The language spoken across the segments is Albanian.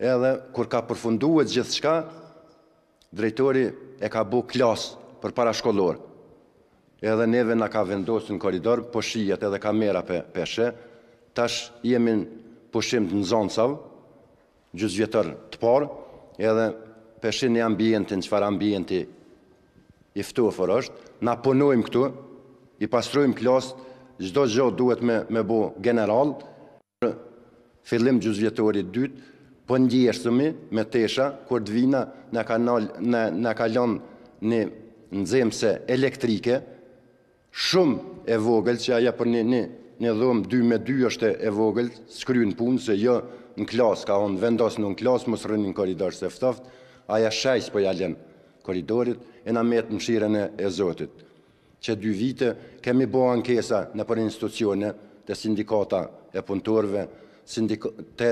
Edhe kur ka përfunduet gjithçka, drejtori e ka bo klasë për parashkollorë. Edhe neve na ka vendosë në koridor, po shihet edhe kamera pe sheh. Tash jemi në pushim të nxansave, gjysmëvjetor të parë, edhe pe shihni ambientin çfarë ambienti i ftoftë është. Na punojmë këtu, i pastrojmë klasë, çdo gjo duhet me bo general. Në fillim gjysmëvjetorit të dytë po ngjeshemi me tesha, kur t'vina na ka nal na na ka lënë një nxemse elektrike, shumë e vogël që ajo për një një një dhomë dy me dy është e vogël, s'kryen punë se jo në klasë ka thonë vendosnu në klasë mos rrini në korridor se ftoft, ajo hajs po ja lënë korridorit e na met n'mëshirën e e Zotit. Qe dy vite kemi bo ankesa nëpër institucione te sindikata e punëtorëve, te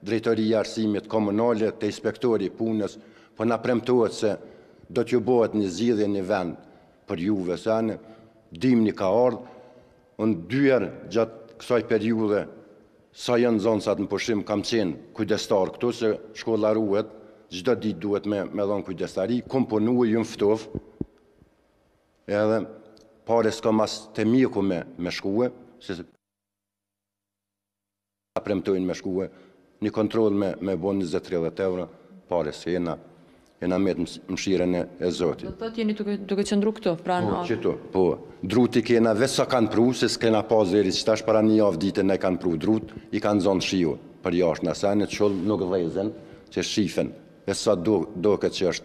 drejtoria e arsimit komunale, te inspektori i punës, po na premtohet se do t'ju bohet një zgjidhje, në vend për juve s'ë bo, dimni ka ardhë, unë dy herë gjatë kësaj periudhe sa janë nxënësat në pushim kam qenë kujdestar këtu se shkolla ruhet çdo ditë duhet me me dhënë kujdestari, kom punu e jom ftofë, Edhe pare s'kam as te mjeku me me shkue, se s'na premtojnë me shkue, një kontroll me me bo 20-30 euro, pare s'kena, jena met n'mshirën e e Zotit. Do të thotë jeni duke duke qëndru këtu, pranë Po, afër? qëtu, po. Drut i kena veç sa kanë pru, se s'kena pas deri qitash, para një javë dite na i kanë pru drut, i kanë nxon shiu përjashtë, na se hiç hiç nuk dhezin, që shifen, veç sa do, doket që është